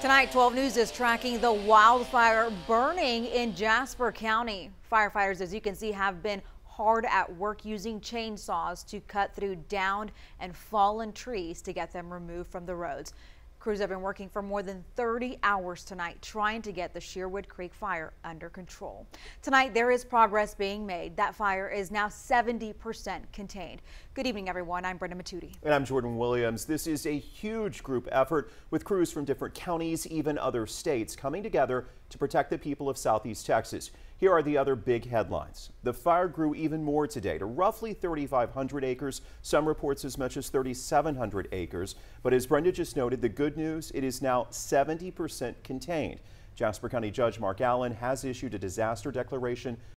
Tonight, 12 News is tracking the wildfire burning in Jasper County. Firefighters, as you can see, have been hard at work using chainsaws to cut through downed and fallen trees to get them removed from the roads. Crews have been working for more than 30 hours tonight trying to get the Shearwood Creek fire under control. Tonight there is progress being made. That fire is now 70% contained. Good evening everyone. I'm Brenda Matudi. And I'm Jordan Williams. This is a huge group effort with crews from different counties, even other states coming together to protect the people of southeast Texas. Here are the other big headlines. The fire grew even more today to roughly 3,500 acres, some reports as much as 3,700 acres. But as Brenda just noted, the good news, it is now 70% contained. Jasper County Judge Mark Allen has issued a disaster declaration